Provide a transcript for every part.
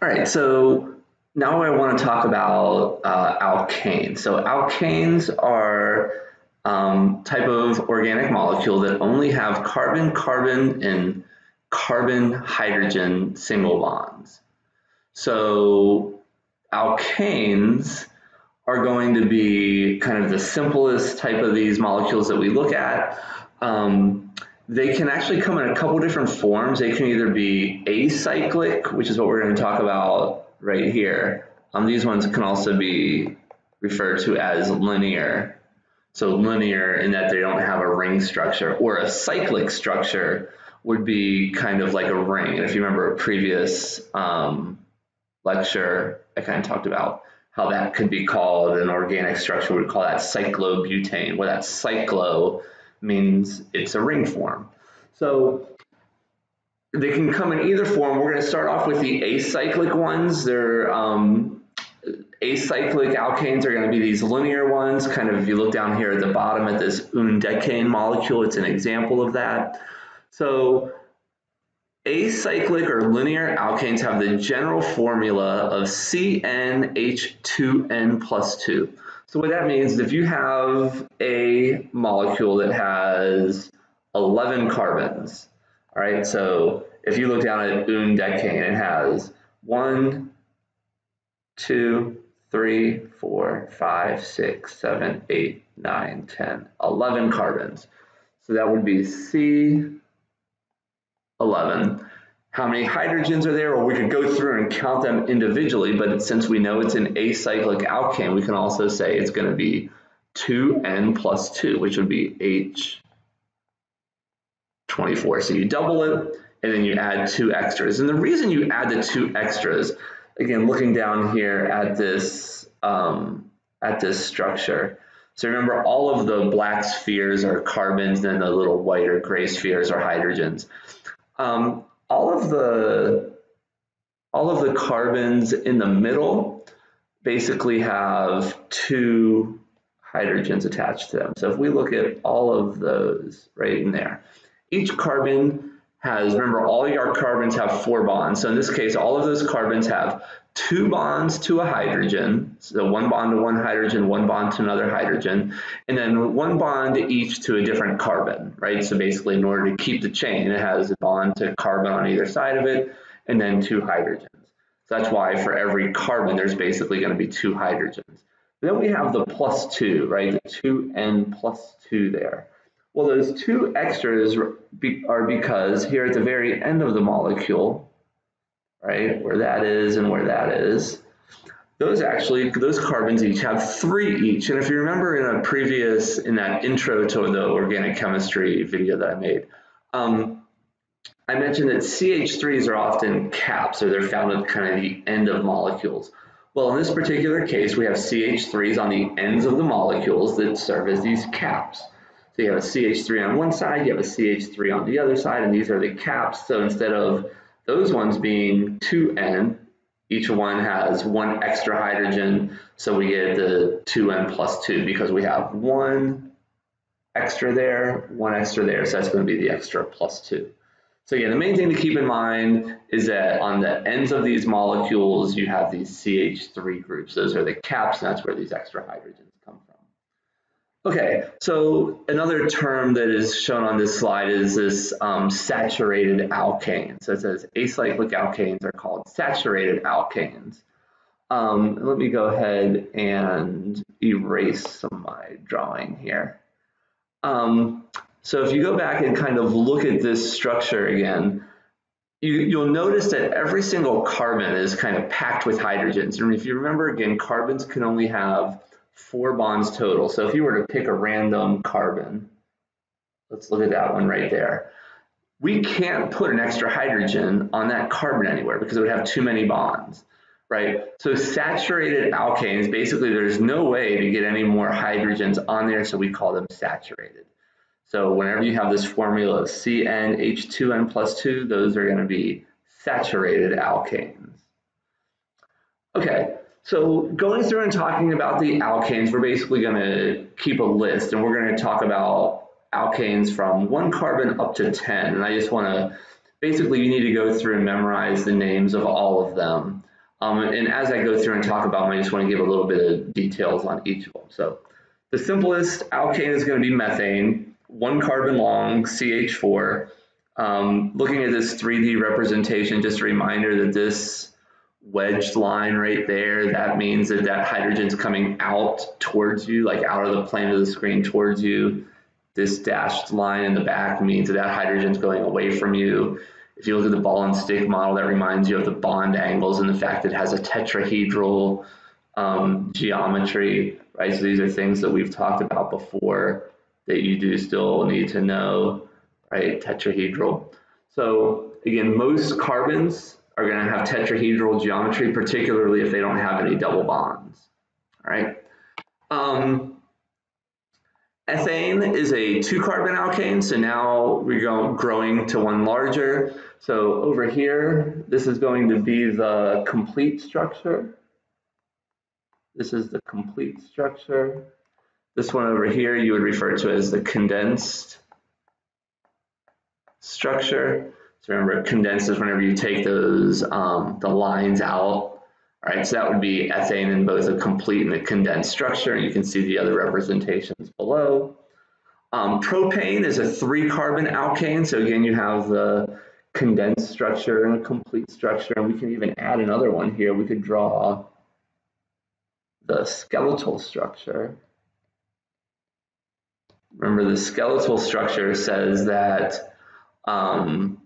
All right, so now I want to talk about uh, alkanes. So alkanes are um, type of organic molecule that only have carbon-carbon and carbon-hydrogen single bonds. So alkanes are going to be kind of the simplest type of these molecules that we look at. Um, they can actually come in a couple different forms. They can either be acyclic, which is what we're going to talk about right here. Um, these ones can also be referred to as linear. So linear in that they don't have a ring structure, or a cyclic structure would be kind of like a ring. And if you remember a previous um, lecture, I kind of talked about how that could be called an organic structure. We'd call that cyclobutane, where that cyclo means it's a ring form. So they can come in either form. We're going to start off with the acyclic ones. They're um, acyclic alkanes are going to be these linear ones. Kind of if you look down here at the bottom at this undecane molecule, it's an example of that. So acyclic or linear alkanes have the general formula of CnH2n plus 2. So what that means is if you have a molecule that has 11 carbons, all right, so if you look down at undecane, it has one, two, three, four, five, six, seven, eight, nine, 10, 11 carbons. So that would be C11 how many hydrogens are there, or we could go through and count them individually, but since we know it's an acyclic alkane, we can also say it's going to be 2n plus 2, which would be H24. So you double it, and then you add two extras. And the reason you add the two extras, again, looking down here at this, um, at this structure, so remember all of the black spheres are carbons, and the little white or gray spheres are hydrogens. Um, all of the all of the carbons in the middle basically have two hydrogens attached to them. So if we look at all of those right in there, each carbon has, remember all your carbons have four bonds. So in this case, all of those carbons have two bonds to a hydrogen, so one bond to one hydrogen, one bond to another hydrogen, and then one bond each to a different carbon, right? So basically in order to keep the chain, it has a bond to carbon on either side of it, and then two hydrogens. So that's why for every carbon, there's basically going to be two hydrogens. Then we have the plus two, right? The 2n plus 2 there. Well, those two extras are because here at the very end of the molecule, right, where that is and where that is, those actually, those carbons each have three each. And if you remember in a previous, in that intro to the organic chemistry video that I made, um, I mentioned that CH3s are often caps, or they're found at kind of the end of molecules. Well, in this particular case, we have CH3s on the ends of the molecules that serve as these caps. So you have a CH3 on one side, you have a CH3 on the other side, and these are the caps. So instead of those ones being 2N, each one has one extra hydrogen, so we get the 2N plus 2 because we have one extra there, one extra there, so that's going to be the extra plus 2. So again, the main thing to keep in mind is that on the ends of these molecules, you have these CH3 groups. Those are the caps, and that's where these extra hydrogens Okay, so another term that is shown on this slide is this um, saturated alkane. So it says acyclic alkanes are called saturated alkanes. Um, let me go ahead and erase some of my drawing here. Um, so if you go back and kind of look at this structure again, you, will notice that every single carbon is kind of packed with hydrogens. And if you remember again, carbons can only have four bonds total. So if you were to pick a random carbon, let's look at that one right there. We can't put an extra hydrogen on that carbon anywhere because it would have too many bonds, right? So saturated alkanes, basically there's no way to get any more hydrogens on there, so we call them saturated. So whenever you have this formula of CnH2n plus 2, those are going to be saturated alkanes. Okay, so going through and talking about the alkanes, we're basically going to keep a list and we're going to talk about alkanes from one carbon up to 10. And I just want to basically you need to go through and memorize the names of all of them. Um, and as I go through and talk about them, I just want to give a little bit of details on each of them. So the simplest alkane is going to be methane, one carbon long, CH4. Um, looking at this 3D representation, just a reminder that this wedged line right there, that means that that hydrogen's coming out towards you, like out of the plane of the screen towards you. This dashed line in the back means that that hydrogen's going away from you. If you look at the ball and stick model, that reminds you of the bond angles and the fact that it has a tetrahedral um, geometry, right? So these are things that we've talked about before that you do still need to know, right? Tetrahedral. So again, most carbons are going to have tetrahedral geometry, particularly if they don't have any double bonds, all right? Um, ethane is a two carbon alkane, so now we're growing to one larger. So over here, this is going to be the complete structure. This is the complete structure. This one over here you would refer to as the condensed structure. So remember, condensed is whenever you take those um, the lines out. All right, so that would be ethane in both a complete and a condensed structure. And you can see the other representations below. Um, propane is a three carbon alkane. So again, you have the condensed structure and a complete structure. And we can even add another one here. We could draw the skeletal structure. Remember, the skeletal structure says that um,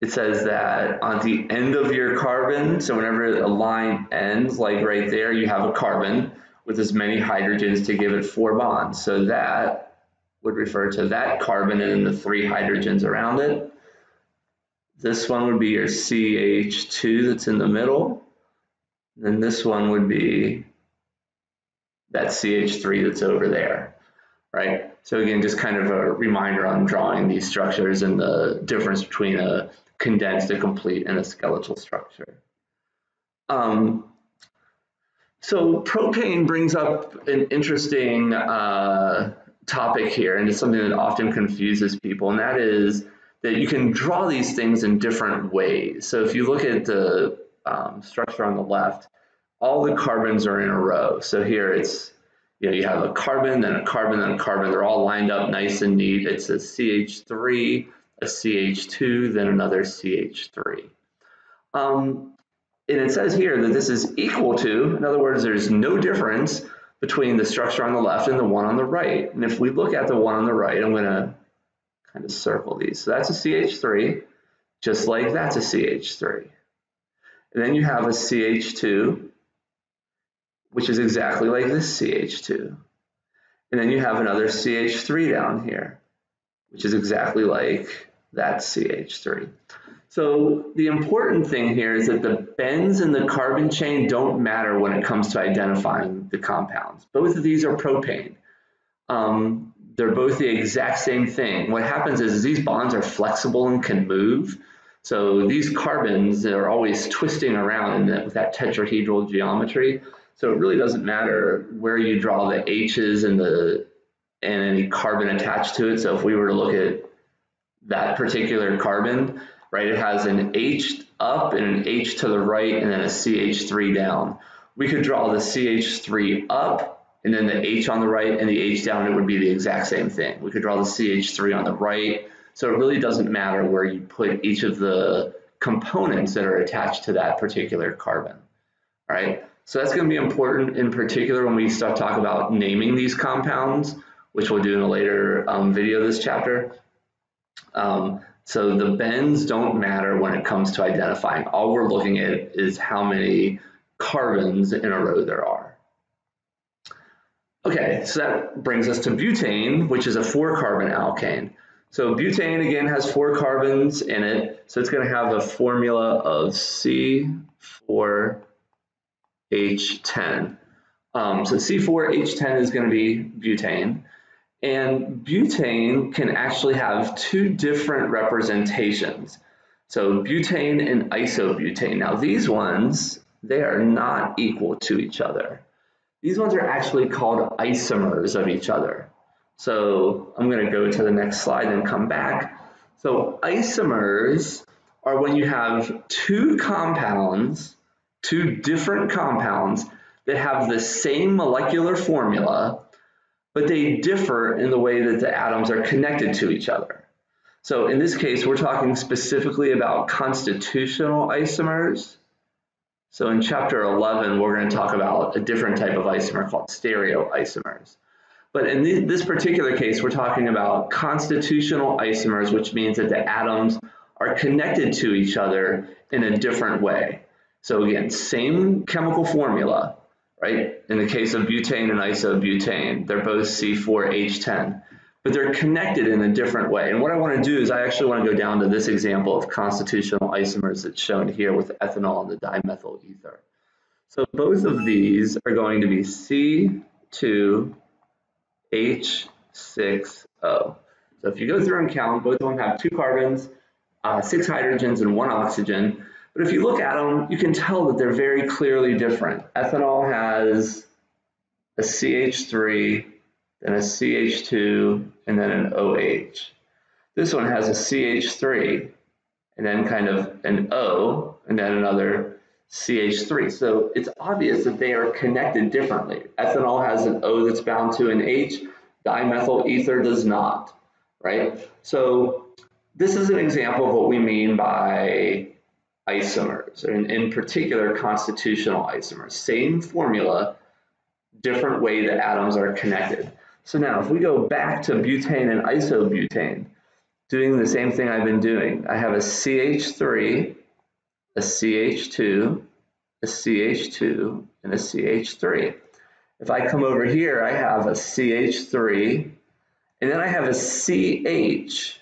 it says that on the end of your carbon, so whenever a line ends, like right there, you have a carbon with as many hydrogens to give it four bonds. So that would refer to that carbon and the three hydrogens around it. This one would be your CH2 that's in the middle. And then this one would be that CH3 that's over there, right? So again, just kind of a reminder on drawing these structures and the difference between a condensed, a complete, and a skeletal structure. Um, so propane brings up an interesting uh, topic here, and it's something that often confuses people, and that is that you can draw these things in different ways. So if you look at the um, structure on the left, all the carbons are in a row. So here it's, you know, you have a carbon, then a carbon, then a carbon. They're all lined up nice and neat. It's a CH3, a CH2, then another CH3. Um, and it says here that this is equal to, in other words, there's no difference between the structure on the left and the one on the right. And if we look at the one on the right, I'm going to kind of circle these. So that's a CH3, just like that's a CH3. And then you have a CH2, which is exactly like this CH2. And then you have another CH3 down here, which is exactly like that CH3. So the important thing here is that the bends in the carbon chain don't matter when it comes to identifying the compounds. Both of these are propane. Um, they're both the exact same thing. What happens is these bonds are flexible and can move. So these carbons are always twisting around in that, with that tetrahedral geometry. So it really doesn't matter where you draw the H's and the and any carbon attached to it. So if we were to look at that particular carbon, right, it has an H up and an H to the right and then a CH3 down. We could draw the CH3 up and then the H on the right and the H down, it would be the exact same thing. We could draw the CH3 on the right. So it really doesn't matter where you put each of the components that are attached to that particular carbon, all right? So that's going to be important in particular when we start talk about naming these compounds, which we'll do in a later um, video this chapter. Um, so the bends don't matter when it comes to identifying. All we're looking at is how many carbons in a row there are. Okay, so that brings us to butane, which is a four carbon alkane. So butane again has four carbons in it, so it's going to have a formula of C4 H10. Um, so C4H10 is going to be butane. And butane can actually have two different representations. So butane and isobutane. Now these ones, they are not equal to each other. These ones are actually called isomers of each other. So I'm going to go to the next slide and come back. So isomers are when you have two compounds, two different compounds that have the same molecular formula, but they differ in the way that the atoms are connected to each other. So in this case, we're talking specifically about constitutional isomers. So in chapter 11, we're going to talk about a different type of isomer called stereoisomers. But in this particular case, we're talking about constitutional isomers, which means that the atoms are connected to each other in a different way. So again, same chemical formula, right? In the case of butane and isobutane, they're both C4H10, but they're connected in a different way. And what I want to do is I actually want to go down to this example of constitutional isomers that's shown here with ethanol and the dimethyl ether. So both of these are going to be C2 H6O. So if you go through and count, both of them have two carbons, uh, six hydrogens, and one oxygen. But if you look at them, you can tell that they're very clearly different. Ethanol has a CH3, then a CH2, and then an OH. This one has a CH3, and then kind of an O, and then another CH3. So it's obvious that they are connected differently. Ethanol has an O that's bound to an H, dimethyl ether does not, right? So this is an example of what we mean by isomers, and in particular constitutional isomers. Same formula, different way the atoms are connected. So now if we go back to butane and isobutane, doing the same thing I've been doing, I have a CH3 a CH2, a CH2, and a CH3. If I come over here, I have a CH3, and then I have a CH.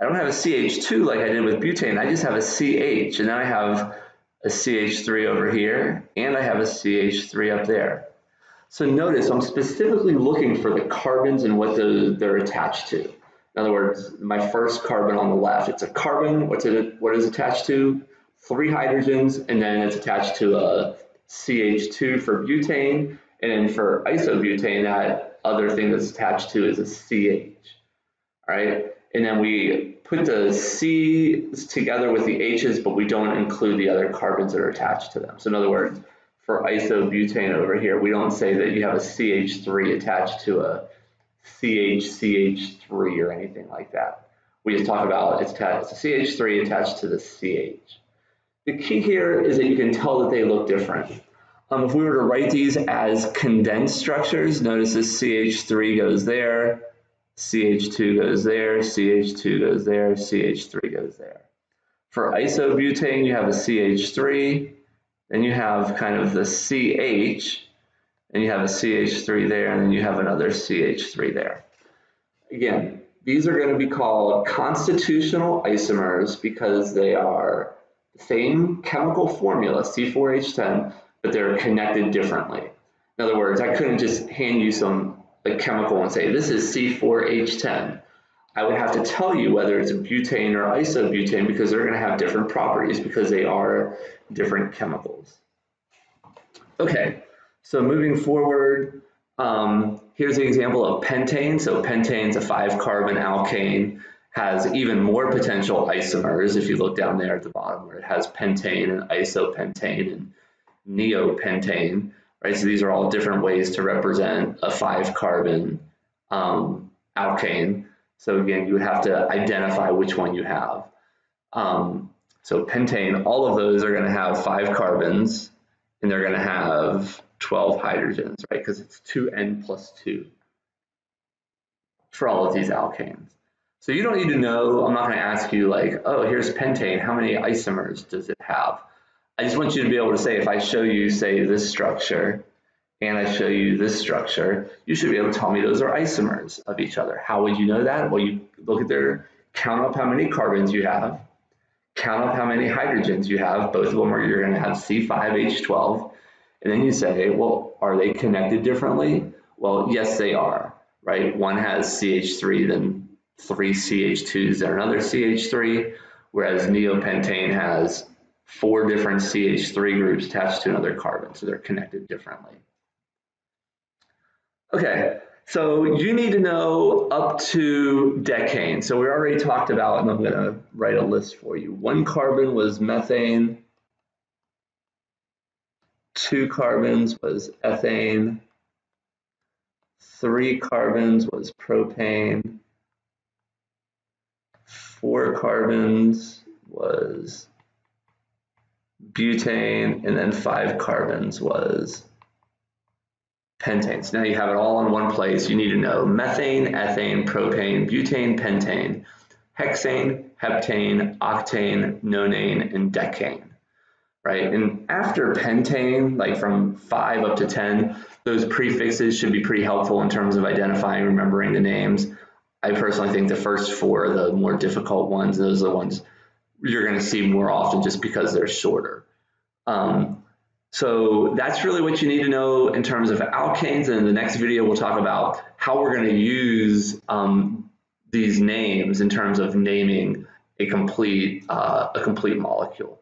I don't have a CH2 like I did with butane, I just have a CH, and then I have a CH3 over here, and I have a CH3 up there. So notice I'm specifically looking for the carbons and what the, they're attached to. In other words, my first carbon on the left, it's a carbon, what's it, what is attached to? three hydrogens, and then it's attached to a CH2 for butane, and then for isobutane, that other thing that's attached to is a CH, all right? And then we put the C's together with the H's, but we don't include the other carbons that are attached to them. So in other words, for isobutane over here, we don't say that you have a CH3 attached to a CH CH3 or anything like that. We just talk about it's, it's a CH3 attached to the CH. The key here is that you can tell that they look different. Um, if we were to write these as condensed structures, notice this CH3 goes there, CH2 goes there, CH2 goes there, CH3 goes there. For isobutane, you have a CH3, then you have kind of the CH, and you have a CH3 there, and then you have another CH3 there. Again, these are going to be called constitutional isomers because they are the same chemical formula, C4H10, but they're connected differently. In other words, I couldn't just hand you some like chemical and say, this is C4H10. I would have to tell you whether it's a butane or isobutane because they're going to have different properties because they are different chemicals. Okay, so moving forward, um, here's an example of pentane. So pentane is a five carbon alkane has even more potential isomers if you look down there at the bottom where it has pentane and isopentane and neopentane, right? So these are all different ways to represent a five carbon um, alkane. So again, you would have to identify which one you have. Um, so pentane, all of those are going to have five carbons and they're going to have 12 hydrogens, right? Because it's 2n plus 2 for all of these alkanes. So you don't need to know, I'm not going to ask you like, oh, here's pentane, how many isomers does it have? I just want you to be able to say, if I show you, say, this structure, and I show you this structure, you should be able to tell me those are isomers of each other. How would you know that? Well, you look at their, count up how many carbons you have, count up how many hydrogens you have, both of them are, you're going to have C5H12, and then you say, well, are they connected differently? Well, yes, they are, right? One has CH3, then three CH2s and another CH3, whereas neopentane has four different CH3 groups attached to another carbon, so they're connected differently. Okay, So you need to know up to decane. So we already talked about, and I'm going to write a list for you. One carbon was methane. Two carbons was ethane. Three carbons was propane. Four carbons was butane, and then five carbons was pentanes. Now you have it all in one place. You need to know methane, ethane, propane, butane, pentane, hexane, heptane, octane, nonane, and decane. Right? And after pentane, like from five up to 10, those prefixes should be pretty helpful in terms of identifying, remembering the names. I personally think the first four are the more difficult ones. Those are the ones you're going to see more often just because they're shorter. Um, so that's really what you need to know in terms of alkanes. And in the next video, we'll talk about how we're going to use um, these names in terms of naming a complete, uh, a complete molecule.